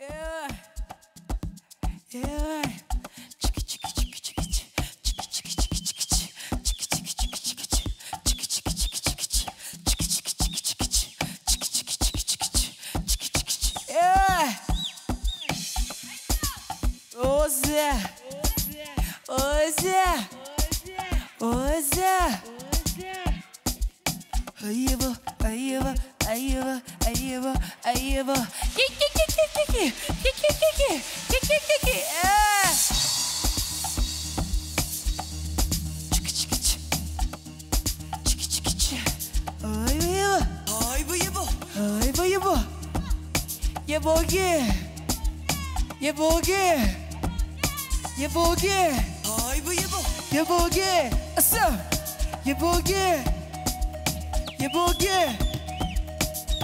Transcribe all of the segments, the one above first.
Yeah. Yeah. Yeah. Oh, Zé. Oh, Zé. Oh, Zé. Oh, Zé. Aí, vou, aí, vou. Eyvah eyvah eyvah. Kik kik kik kik kik kik kik kik kik kik kik kik kik. Eh. Çıkı çıkı çık. Çıkı çıkı çık. Ay bu yaba. Ay bu yaba. Ay bu yaba. Yabogi. Yabogi. Yabogi. Ay bu yaba. Yabogi. Asıl. Yabogi. Yabogi. Yabogi.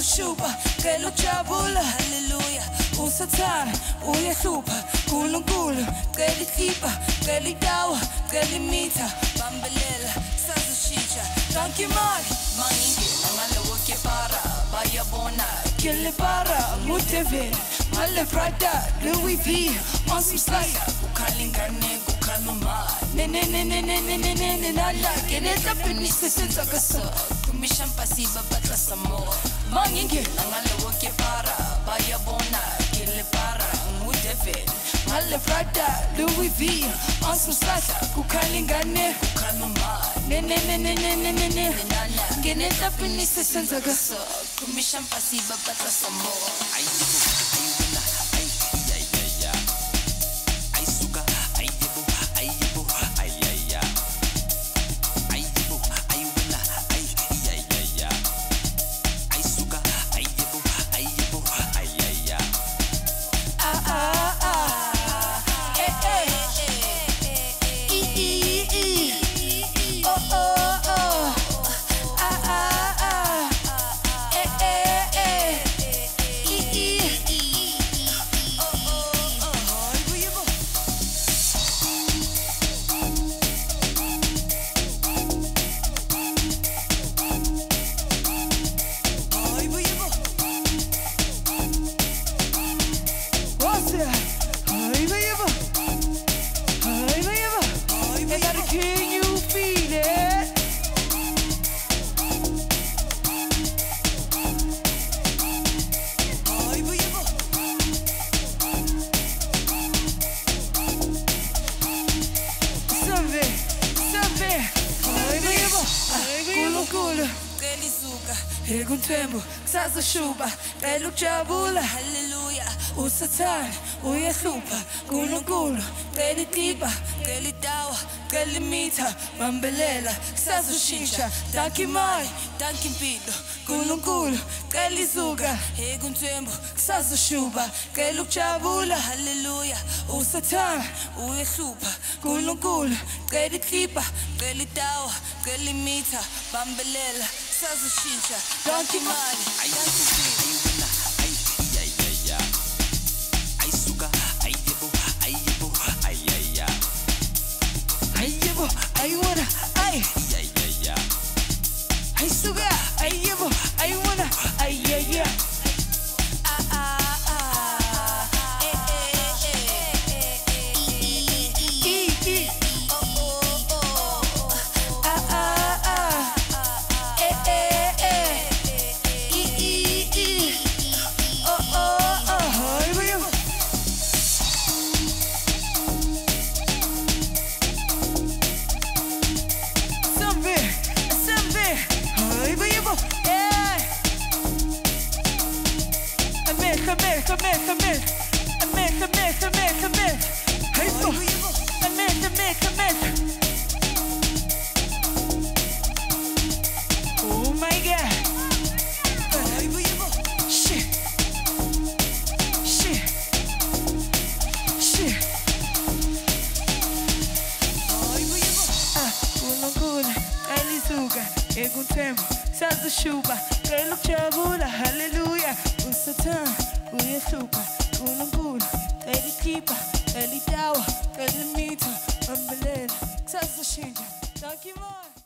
tushupa kelukujabulo haleluya usathana uyehlupha nkulunkulu cela ikhipha cela itawa cela mita. bambelela sazishintsha. Kanke imali mangingena malowoke para bayabona. Kelebara mude vela male brada louis v on ne, slide ukhalinganeko Nalake, neta peniste senza kasa Kumishan pasiba batla ne ne na la, get it up in this sense of a so. kumishampasiba batla samo Mangingin, ngalowo kepara bayabona kile para ngudeveni Malle Prada, Louis V, on some slider. Kukalingane, kukhala umali ne ne ne unkulunkulu cela isuka ekuthembu kusazoshuba cela ukujabula. Haleluya usathan uyehlupha kuNkulunkulu cela itiba cela itawa cela imitha bambelela sazushintsha danki moya danki impilo kuNkulunkulu cela izuka ekunthembu sazushuba cela ukujabula haleluya usathan uyehlupha kuNkulunkulu cela itiba cela itawa cela imitha bambelela sazushintsha danki moya danki impilo Oh my god. Shit. Shit. Shit. Hallelujah, usatan ikhipha cela itawa cela imitha bambelela sazishintsha thank you man